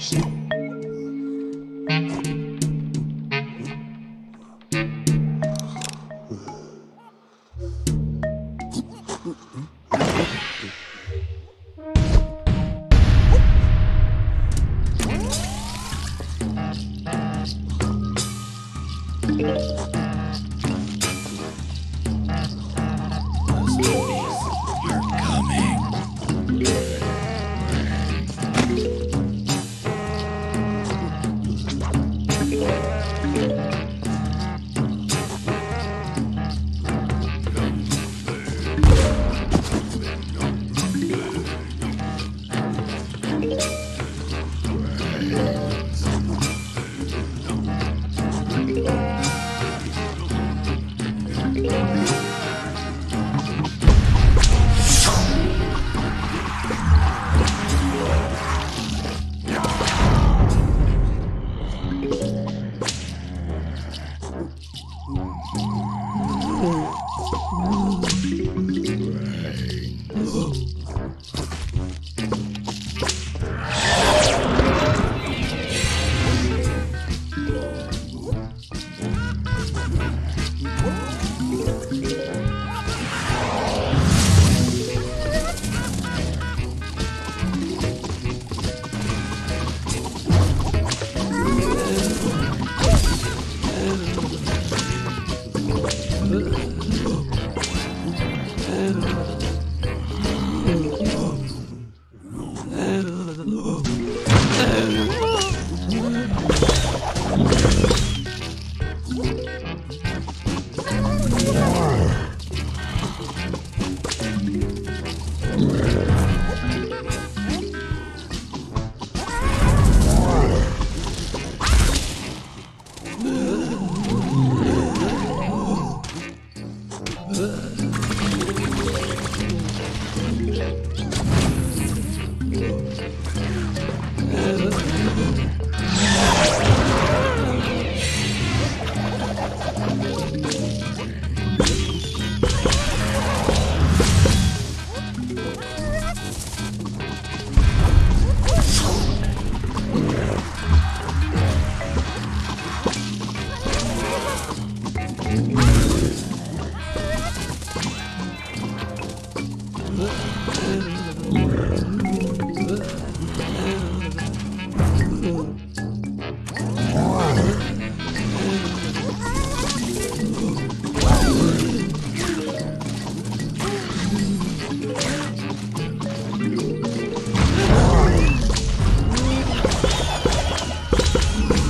Thank Bye. Yeah.